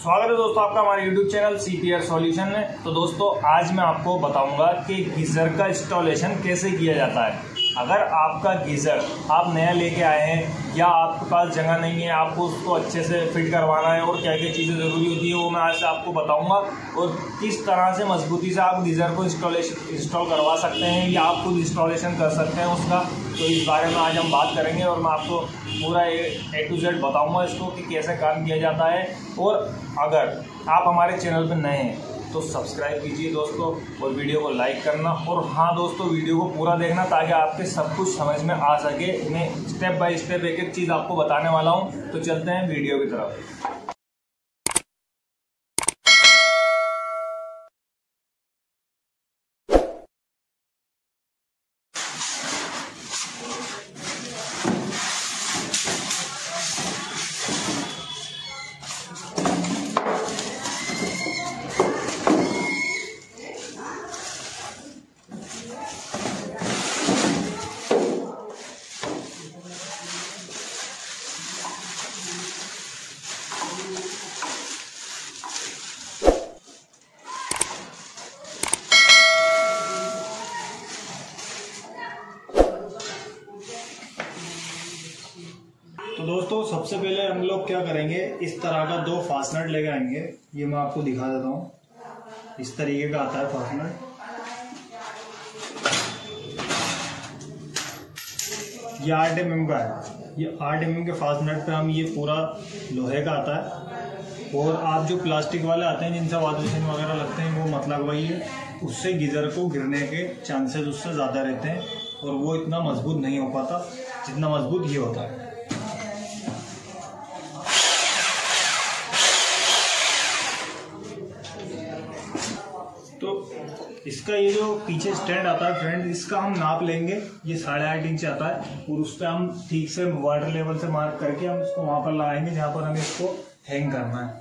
स्वागत है दोस्तों आपका हमारे YouTube channel C P R solution में। तो दोस्तों, आज मैं आपको बताऊँगा कि गीजर का इंस्टॉलेशन कैसे किया जाता है। अगर आपका गीज़र आप नया लेके आए हैं, या आपके पास जगह नहीं है, आपको उसको अच्छे से फिट करवाना है और क्या क्या चीज़ें ज़रूरी होती है, वो मैं आज से आपको बताऊँगा। और किस तरह से मजबूती से आप गीज़र को इंस्टॉलेशन इंस्टॉल करवा सकते हैं, या आप खुद इंस्टॉलेशन कर सकते हैं उसका तो इस बारे में आज हम बात करेंगे और मैं आपको पूरा ए टू जेड बताऊँगा इसको कि कैसे काम किया जाता है। और अगर आप हमारे चैनल पर नए हैं तो सब्सक्राइब कीजिए दोस्तों और वीडियो को लाइक करना और हाँ दोस्तों, वीडियो को पूरा देखना ताकि आपके सब कुछ समझ में आ सके। मैं स्टेप बाय स्टेप एक एक चीज़ आपको बताने वाला हूँ। तो चलते हैं वीडियो की तरफ़। तो दोस्तों, सबसे पहले हम लोग क्या करेंगे? इस तरह का दो फास्टनट लेके आएँगे। ये मैं आपको दिखा देता हूँ। इस तरीके का आता है फास्टनट ये आठ एम एम का है। ये आठ एम एम के फास्टनट पे हम ये पूरा लोहे का आता है। और आप जो प्लास्टिक वाले आते हैं, जिनसे वाइब्रेशन वगैरह लगते हैं, वो मतलब वही है उससे गीज़र को गिरने के चांसेस उससे ज़्यादा रहते हैं। और वो इतना मज़बूत नहीं हो पाता, जितना मज़बूत ये होता है। इसका ये जो पीछे स्टैंड आता है फ्रेंड, इसका हम नाप लेंगे। ये साढ़े आठ इंच आता है और उस पर हम ठीक से वाटर लेवल से मार्क करके हम इसको वहाँ पर लगाएँगे जहाँ पर हमें इसको हैंग करना है।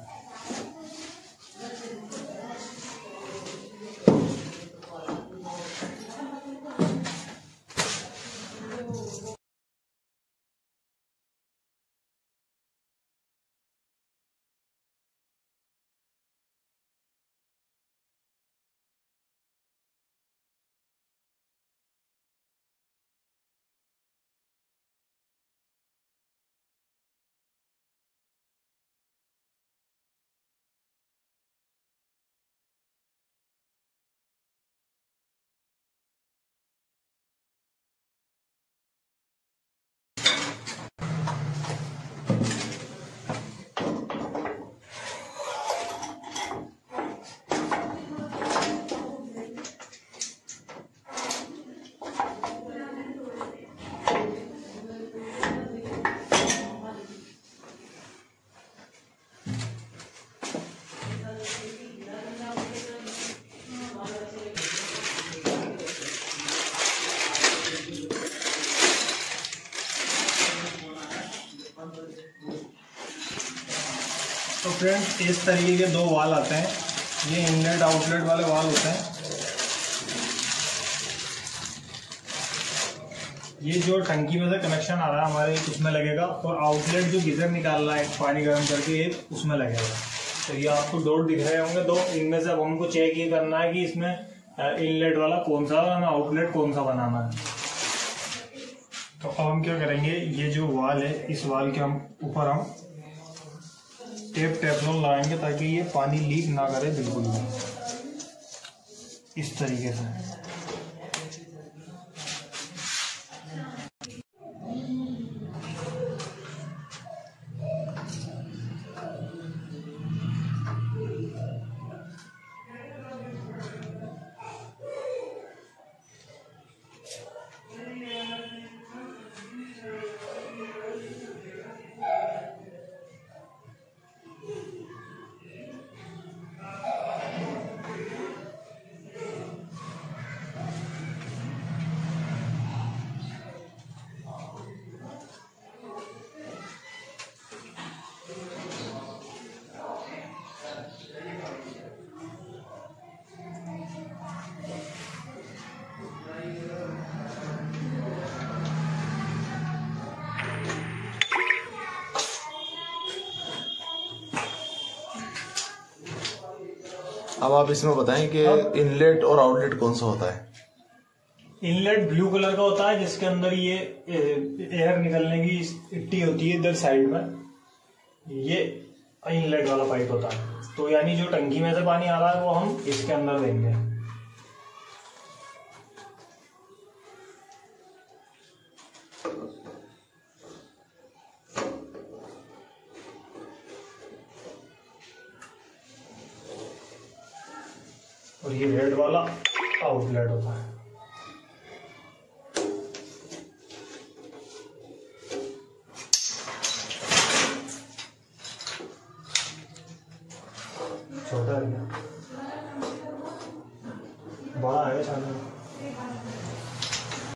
तो फ्रेंड्स इस तरीके के दो वाल आते हैं। ये इनलेट आउटलेट वाले वाल होते हैं। ये जो टंकी में से कनेक्शन आ रहा है हमारे, उसमें लगेगा। और आउटलेट जो गीजर निकाल रहा है, पानी गर्म करके एक, उसमें लगेगा। तो ये आपको डोर दिख रहे होंगे। दो इनमें से अब हमको चेक ये करना है कि इसमें इनलेट वाला कौन सा है आउटलेट कौन सा बनाना है। तो अब हम क्या करेंगे? ये जो वाल है, इस वाल के हम ऊपर हम टेप टेफलॉन लगाएँगे ताकि ये पानी लीक ना करे बिल्कुल भी। इस तरीके से। अब आप इसमें बताएँ कि इनलेट और आउटलेट कौन सा होता है? इनलेट ब्लू कलर का होता है जिसके अंदर ये एयर निकलने की इट्टी होती है इधर साइड में। ये इनलेट वाला पाइप होता है। तो यानी जो टंकी में से पानी आ रहा है वो हम इसके अंदर देंगे। और ये रेड वाला आउटलेट होता है। छोटा है